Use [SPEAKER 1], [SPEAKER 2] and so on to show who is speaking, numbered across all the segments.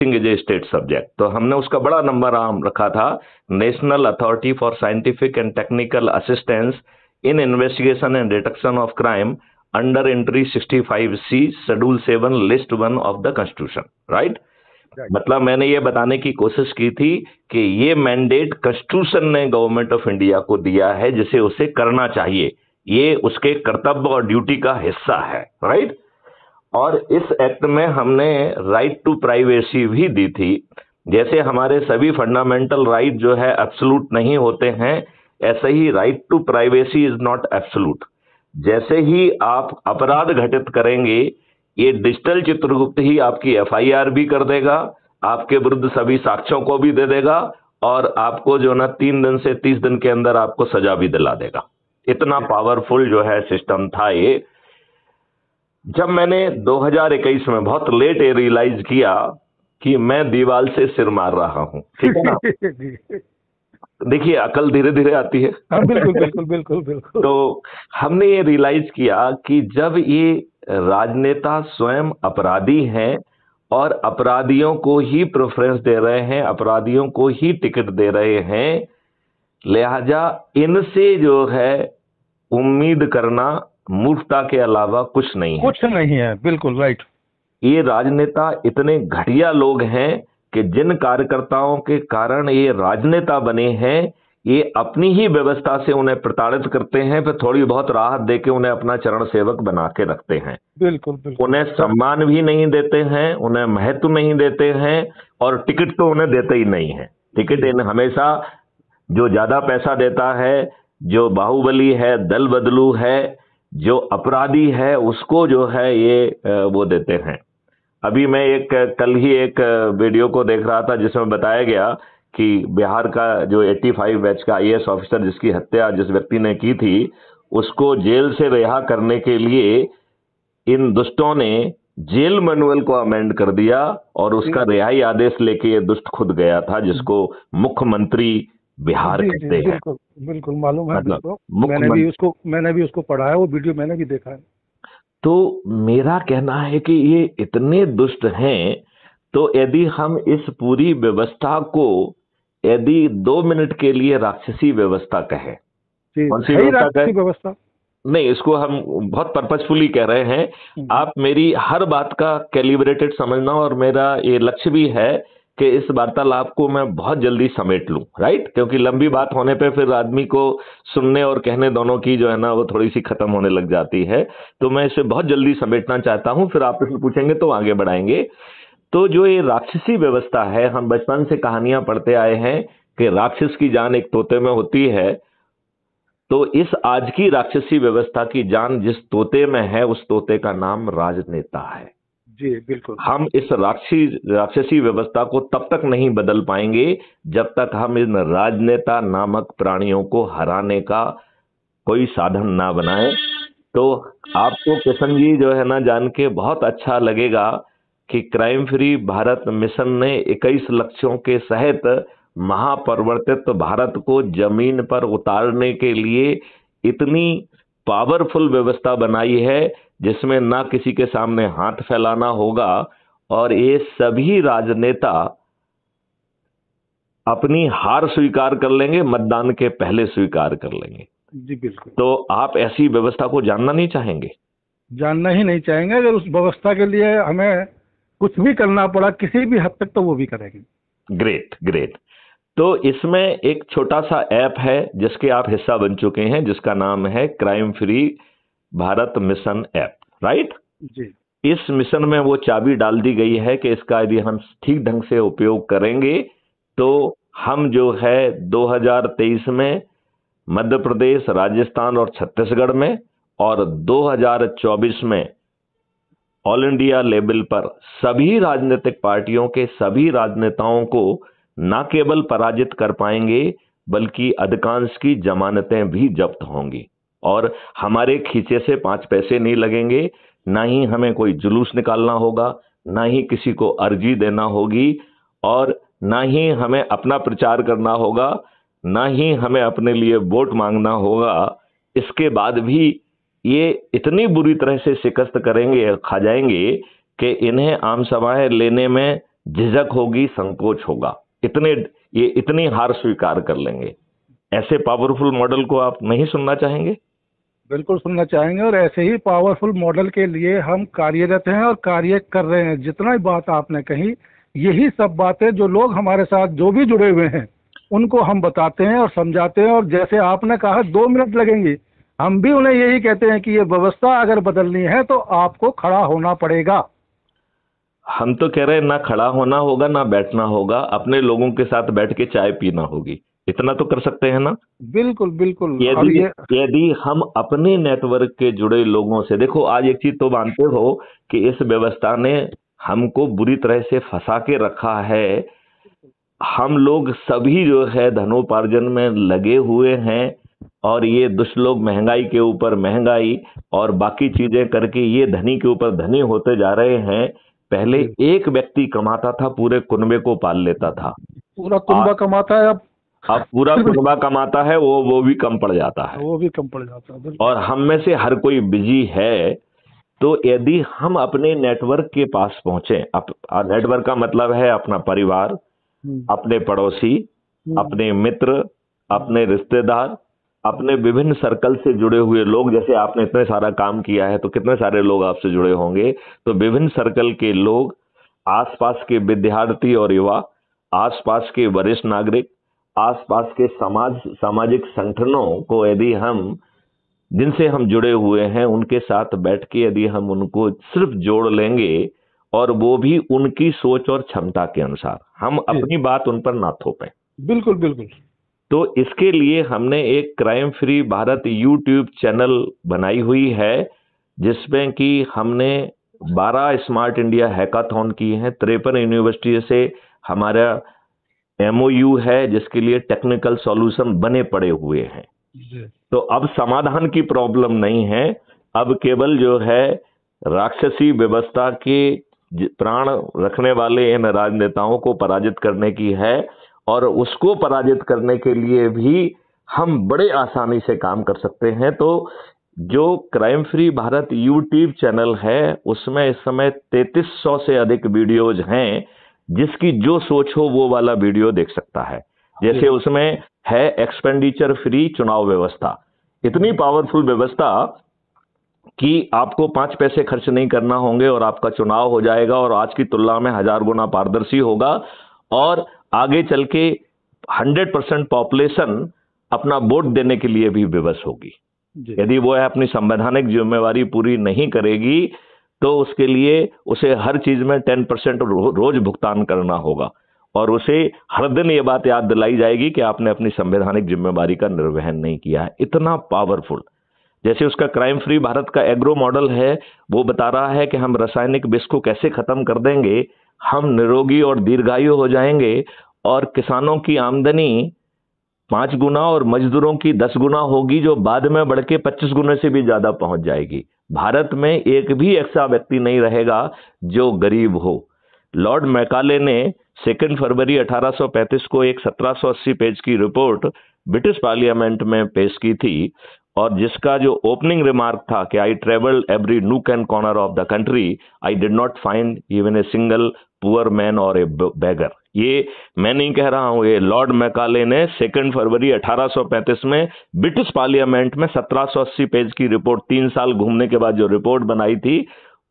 [SPEAKER 1] Is a state subject तो हमने उसका बड़ा नंबर आम रखा था national authority for scientific and technical assistance in investigation and detection of crime under entry 65 C schedule seven list one of the constitution right मतलब मैंने ये बताने की कोशिश की थी कि ये मैंडेट कॉन्स्टिट्यूशन ने गवर्नमेंट ऑफ़ इंडिया को दिया है जिसे उसे करना चाहिए। ये उसके कर्तव्य और ड्यूटी का हिस्सा है राइट और इस एक्ट में हमने राइट टू प्राइवेसी भी दी थी। जैसे हमारे सभी फंडामेंटल राइट जो है एब्सोलूट नहीं होते हैं, ऐसे ही right to privacy is not absolute जैसे ही आप अपराध घटित करेंगे, ये डिजिटल चित्रगुप्त ही आपकी एफआईआर भी कर देगा, आपके विरुद्ध सभी साक्ष्यों को भी दे देगा, और आपको जो ना तीन दिन से तीस दिन के अंदर आपको सजा भी दिला देगा। इतना पावरफुल जो है सिस्टम था ये। जब मैंने 2021 में बहुत लेट ये रियलाइज़ किया कि मैं दीवाल से सिर मार रहा हूँ ठीक है ना? देखिए अकल धीरे धीरे आती है।
[SPEAKER 2] हाँ, बिल्कुल बिल्कुल बिल्कुल बिल्कुल।
[SPEAKER 1] तो हमने ये रियलाइज़ किया कि जब ये राजनेता स्वयं अपराधी हैं और अपराधियों को ही प्रेफरेंस दे रहे हैं अपराधियों को ही टिकट दे रहे हैं लिहाजा इनसे जो है उम्मीद करना मूर्खता के अलावा कुछ नहीं
[SPEAKER 2] है। कुछ नहीं है बिल्कुल राइट
[SPEAKER 1] ये राजनेता इतने घटिया लोग हैं कि जिन कार्यकर्ताओं के कारण ये राजनेता बने हैं ये अपनी ही व्यवस्था से उन्हें प्रताड़ित करते हैं फिर थोड़ी बहुत राहत देके उन्हें अपना चरण सेवक बना के रखते हैं।
[SPEAKER 2] बिल्कुल बिल्कुल।
[SPEAKER 1] उन्हें सम्मान भी नहीं देते हैं उन्हें महत्व नहीं देते हैं और टिकट तो उन्हें देते ही नहीं है। टिकट इन हमेशा जो ज़्यादा पैसा देता है जो बाहुबली है दल बदलू है जो अपराधी है उसको जो है ये वो देते हैं। अभी मैं एक कल ही एक वीडियो को देख रहा था जिसमें बताया गया कि बिहार का जो 85 बैच का आईएएस ऑफिसर जिसकी हत्या जिस व्यक्ति ने की थी उसको जेल से रिहा करने के लिए इन दुष्टों ने जेल मैनुअल को अमेंड कर दिया और उसका रिहाई आदेश लेके ये दुष्ट खुद गया था जिसको मुख्यमंत्री बिहार कहते हैं।
[SPEAKER 2] बिल्कुल बिल्कुल मालूम है मतलब मैंने भी उसको मैंने भी उसको पढ़ा है वो वीडियो मैंने भी देखा है।
[SPEAKER 1] तो मेरा कहना है कि ये इतने दुष्ट हैं तो यदि हम इस पूरी व्यवस्था को यदि दो मिनट के लिए राक्षसी व्यवस्था कहें।
[SPEAKER 2] कौन सी व्यवस्था व्यवस्था।
[SPEAKER 1] नहीं इसको हम बहुत पर्पजफुली कह रहे हैं। हम्म। आप मेरी हर बात का कैलिब्रेटेड समझना और मेरा ये लक्ष्य भी है कि इस वार्तालाप को मैं बहुत जल्दी समेट लूँ राइट क्योंकि लंबी बात होने पे फिर आदमी को सुनने और कहने दोनों की जो है ना, वो थोड़ी सी खत्म होने लग जाती है। तो मैं इसे बहुत जल्दी समेटना चाहता हूँ, फिर आप इसमें पूछेंगे तो आगे बढ़ाएँगे। तो जो ये राक्षसी व्यवस्था है, हम बचपन से कहानियाँ पढ़ते आए हैं कि राक्षस की जान एक तोते में होती है। तो इस आज की राक्षसी व्यवस्था की जान जिस तोते में है, उस तोते का नाम राजनेता है।
[SPEAKER 2] जी, बिल्कुल।
[SPEAKER 1] हम इस राक्षसी राक्षसी व्यवस्था को तब तक नहीं बदल पाएँगे जब तक हम इन राजनेता नामक प्राणियों को हराने का कोई साधन ना बनाए। तो आपको किशन जी जो है ना, जान के बहुत अच्छा लगेगा कि क्राइम फ्री भारत मिशन ने 21 लक्ष्यों के सहित महापरिवर्तित भारत को ज़मीन पर उतारने के लिए इतनी पावरफुल व्यवस्था बनाई है जिसमें ना किसी के सामने हाथ फैलाना होगा और ये सभी राजनेता अपनी हार स्वीकार कर लेंगे मतदान के पहले स्वीकार कर लेंगे।
[SPEAKER 2] जी बिल्कुल।
[SPEAKER 1] तो आप ऐसी व्यवस्था को जानना नहीं चाहेंगे?
[SPEAKER 2] जानना ही नहीं चाहेंगे। अगर उस व्यवस्था के लिए हमें कुछ भी करना पड़ा किसी भी हद तक तो वो भी करेंगे।
[SPEAKER 1] Great great. तो इसमें एक छोटा सा ऐप है जिसके आप हिस्सा बन चुके हैं जिसका नाम है crime free Bharat mission app right
[SPEAKER 2] जी।
[SPEAKER 1] इस मिशन में वो चाबी डाल दी गई है कि इसका यदि हम ठीक ढंग से उपयोग करेंगे तो हम जो है 2023 में मध्य प्रदेश राजस्थान और छत्तीसगढ़ में और 2024 में ऑल इंडिया लेवल पर सभी राजनीतिक पार्टियों के सभी राजनेताओं को न केवल पराजित कर पाएँगे बल्कि अधिकांश की जमानतें भी जब्त होंगी। और हमारे खींचे से पाँच पैसे नहीं लगेंगे, ना ही हमें कोई जुलूस निकालना होगा, ना ही किसी को अर्जी देना होगी, और ना ही हमें अपना प्रचार करना होगा, ना ही हमें अपने लिए वोट मांगना होगा। इसके बाद भी ये इतनी बुरी तरह से शिकस्त करेंगे खा जाएँगे कि इन्हें आम सभाएँ लेने में झिझक होगी, संकोच होगा। इतने, ये इतनी हार स्वीकार कर लेंगे। ऐसे पावरफुल मॉडल को आप नहीं सुनना चाहेंगे?
[SPEAKER 2] बिल्कुल सुनना चाहेंगे और ऐसे ही पावरफुल मॉडल के लिए हम कार्यरत हैं और कार्य कर रहे हैं। जितना ही बात आपने कही, यही सब बातें जो लोग हमारे साथ जो भी जुड़े हुए हैं, उनको हम बताते हैं और समझाते हैं। और जैसे आपने कहा, दो मिनट लगेंगे। हम भी उन्हें यही कहते हैं कि ये व्यवस्था अगर बदलनी है तो आपको खड़ा होना पड़ेगा।
[SPEAKER 1] हम तो कह रहे हैं, ना खड़ा होना होगा, ना बैठना होगा। अपने लोगों के साथ बैठ के चाय पीना होगी। इतना तो कर सकते हैं ना?
[SPEAKER 2] बिल्कुल बिल्कुल।
[SPEAKER 1] यदि यदि हम अपने नेटवर्क के जुड़े लोगों से देखो आज एक चीज़ तो मानते हो कि इस व्यवस्था ने हमको बुरी तरह से फंसा के रखा है। हम लोग सभी जो है धनोपार्जन में लगे हुए हैं और ये दुष्लोग महँगाई के ऊपर महँगाई और बाकी चीज़ें करके ये धनी के ऊपर धनी होते जा रहे हैं। पहले एक व्यक्ति कमाता था पूरे कुनबे को पाल लेता था।
[SPEAKER 2] पूरा कुनबा कमाता है अब।
[SPEAKER 1] अब पूरा कुनबा कमाता है वो वो भी कम पड़ जाता है
[SPEAKER 2] वो भी कम पड़ जाता है
[SPEAKER 1] और हम में से हर कोई बिज़ी है तो यदि हम अपने नेटवर्क के पास पहुँचे अप, नेटवर्क का मतलब है अपना परिवार हम्म। अपने पड़ोसी हम्म। अपने मित्र अपने रिश्तेदार अपने विभिन्न सर्कल से जुड़े हुए लोग जैसे आपने इतने सारा काम किया है तो कितने सारे लोग आपसे जुड़े होंगे तो विभिन्न सर्कल के लोग आसपास के विद्यार्थी और युवा आसपास के वरिष्ठ नागरिक आसपास के समाज सामाजिक संगठनों को यदि हम जिनसे हम जुड़े हुए हैं उनके साथ बैठ के यदि हम उनको सिर्फ़ जोड़ लेंगे और वो भी उनकी सोच और क्षमता के अनुसार हम अपनी बात उन पर ना थोपें।
[SPEAKER 2] बिल्कुल बिल्कुल।
[SPEAKER 1] तो इसके लिए हमने एक crime free Bharat YouTube channel बनाई हुई है जिसमें कि हमने 12 स्मार्ट इंडिया हैकाथॉन की हैं। तिरपन यूनिवर्सिटी से हमारा एमओयू है जिसके लिए टेक्निकल सॉल्यूशन बने पड़े हुए हैं। तो अब समाधान की प्रॉब्लम नहीं है। अब केवल जो है राक्षसी व्यवस्था के प्राण रखने वाले इन राजनेताओं को पराजित करने की है और उसको पराजित करने के लिए भी हम बड़े आसानी से काम कर सकते हैं। तो जो crime free Bharat YouTube channel है उसमें इस समय 3300 से अधिक वीडियोज़ हैं। जिसकी जो सोच हो वो वाला वीडियो देख सकता है। जैसे उसमें है एक्सपेंडिचर फ्री चुनाव व्यवस्था। इतनी पावरफुल व्यवस्था कि आपको पाँच पैसे खर्च नहीं करना होंगे और आपका चुनाव हो जाएगा और आज की तुलना में हज़ार गुना पारदर्शी होगा और आगे चल के हंड्रेड परसेंट पॉपुलेशन अपना वोट देने के लिए भी विवश होगी। यदि वो है अपनी संवैधानिक जिम्मेवारी पूरी नहीं करेगी तो उसके लिए उसे हर चीज़ में टेन परसेंट रोज भुगतान करना होगा। और उसे हर दिन ये बात याद दिलाई जाएगी कि आपने अपनी संवैधानिक जिम्मेवारी का निर्वहन नहीं किया है। इतना पावरफुल जैसे उसका क्राइम फ्री भारत का एग्रो मॉडल है, वो बता रहा है कि हम रासायनिक विष को कैसे खत्म कर देंगे, हम निरोगी और दीर्घायु हो जाएँगे और किसानों की आमदनी पाँच गुना और मजदूरों की दस गुना होगी, जो बाद में बढ़ के पच्चीस गुने से भी ज़्यादा पहुँच जाएगी। भारत में एक भी ऐसा व्यक्ति नहीं रहेगा जो गरीब हो। लॉर्ड मैकाले ने सेकेंड फरवरी 1835 को एक 1780 पेज की रिपोर्ट ब्रिटिश पार्लियामेंट में पेश की थी और जिसका जो ओपनिंग रिमार्क था कि I travel every nook and corner of the country I did not find even a single poor man और ए बेगर ये मैं नहीं कह रहा हूँ ये लॉर्ड मैकाले ने सेकेंड फरवरी 1835 में ब्रिटिश पार्लियामेंट में 1780 पेज की रिपोर्ट तीन साल घूमने के बाद जो रिपोर्ट बनाई थी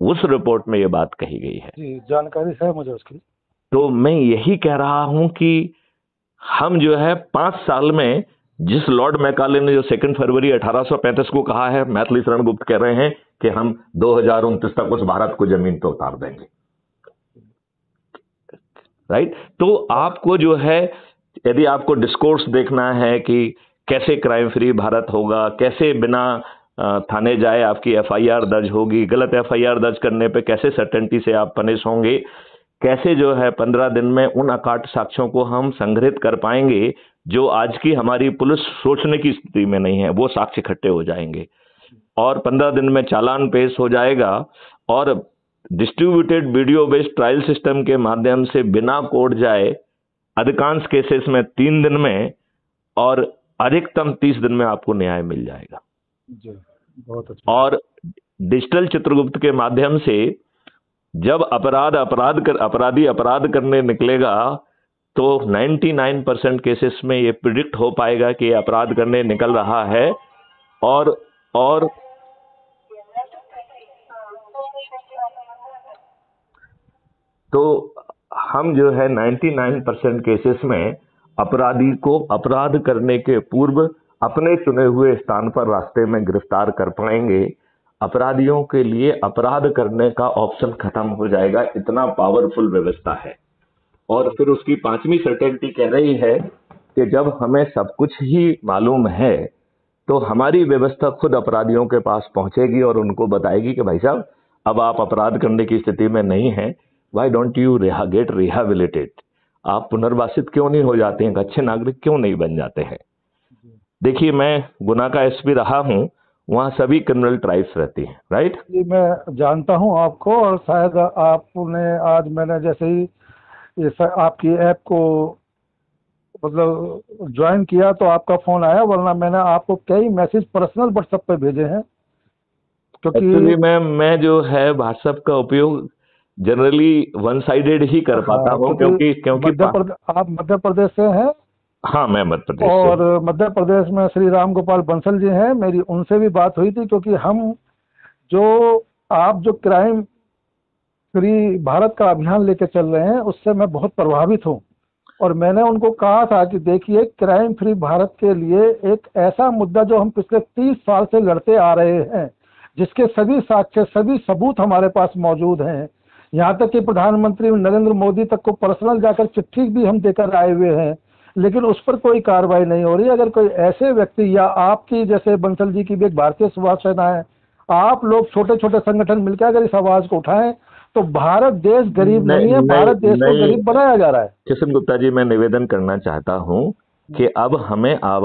[SPEAKER 1] उस रिपोर्ट में ये बात कही गई है।
[SPEAKER 2] जी जानकारी है मुझे उसकी।
[SPEAKER 1] तो मैं यही कह रहा हूँ कि हम जो है पाँच साल में जिस लॉर्ड मैकाले ने जो सेकेंड फरवरी 1835 को कहा है मैथिली शरण गुप्त कह रहे हैं कि हम दो हज़ार उनतीस तक उस भारत को ज़मीन पर उतार देंगे। राइट? तो आपको जो है, यदि आपको डिस्कोर्स देखना है कि कैसे क्राइम फ्री भारत होगा, कैसे बिना थाने जाए आपकी एफआईआर दर्ज होगी, गलत एफआईआर दर्ज करने पे कैसे सर्टेनिटी से आप पनिश होंगे, कैसे जो है पंद्रह दिन में उन अकाट साक्ष्यों को हम संग्रहित कर पाएँगे, जो आज की हमारी पुलिस सोचने की स्थिति में नहीं है, वो साक्ष्य इकट्ठे हो जाएँगे। और पंद्रह दिन में चालान पेश हो जाएगा, और distributed video based trial system के माध्यम से बिना कोर्ट जाए अधिकांश केसेस में तीन दिन में और अधिकतम तीस दिन में आपको न्याय मिल जाएगा।
[SPEAKER 2] बहुत अच्छा।
[SPEAKER 1] और डिजिटल चित्रगुप्त के माध्यम से जब अपराध अपराध कर अपराधी अपराध करने निकलेगा तो 99 परसेंट केसेस में ये प्रिडिक्ट हो पाएगा कि अपराध करने निकल रहा है और और तो हम जो है 99 परसेंट केसेस में अपराधी को अपराध करने के पूर्व अपने चुने हुए स्थान पर रास्ते में गिरफ़्तार कर पाएँगे। अपराधियों के लिए अपराध करने का ऑप्शन खत्म हो जाएगा। इतना पावरफुल व्यवस्था है। और फिर उसकी पांचवी सर्टेनिटी कह रही है कि जब हमें सब कुछ ही मालूम है तो हमारी व्यवस्था खुद अपराधियों के पास पहुंचेगी और उनको बताएगी कि भाई साहब, अब आप अपराध करने की स्थिति में नहीं हैं। वाई डोंट यू रिहा गेट रिहेबिलिटेड आप पुनर्वासित क्यों नहीं हो जाते हैं? अच्छे नागरिक क्यों नहीं बन जाते हैं? देखिए मैं गुना का एसपी रहा हूँ वहाँ सभी क्रिमिनल ट्राइब्स रहती हैं राइट
[SPEAKER 2] जी मैं जानता हूँ आपको और शायद आपने आज मैंने जैसे ही इस आपकी ऐप को मतलब ज्वाइन किया तो आपका फ़ोन आया वरना मैंने आपको कई मैसेज पर्सनल व्हाट्सएप पे भेजे हैं
[SPEAKER 1] क्योंकि मैं मैं जो है व्हाट्सएप का उपयोग जनरली वन साइडेड ही कर हाँ, पाता हूँ क्योंकि क्योंकि
[SPEAKER 2] आप मध्य प्रदेश से हैं?
[SPEAKER 1] हाँ मैं मध्य प्रदेश
[SPEAKER 2] और मध्य प्रदेश में श्री राम गोपाल बंसल जी हैं मेरी उनसे भी बात हुई थी क्योंकि हम जो आप जो क्राइम फ्री भारत का अभियान लेके चल रहे हैं उससे मैं बहुत प्रभावित हूँ। और मैंने उनको कहा था कि देखिए क्राइम फ्री भारत के लिए एक ऐसा मुद्दा जो हम पिछले तीस साल से लड़ते आ रहे हैं जिसके सभी साक्ष्य सभी सबूत हमारे पास मौजूद हैं यहाँ तक कि प्रधानमंत्री नरेंद्र मोदी तक को पर्सनल जाकर चिट्ठी भी हम देकर आए हुए हैं लेकिन उस पर कोई कार्रवाई नहीं हो रही। अगर कोई ऐसे व्यक्ति या आपकी जैसे बंसल जी की भी एक भारतीय सुभाष सेना है आप लोग छोटे छोटे संगठन मिलकर अगर इस आवाज़ को उठाएँ तो भारत देश गरीब नहीं, नहीं है भारत देश को गरीब बनाया जा रहा है।
[SPEAKER 1] किशन गुप्ता जी मैं निवेदन करना चाहता हूँ कि अब हमें आवाज़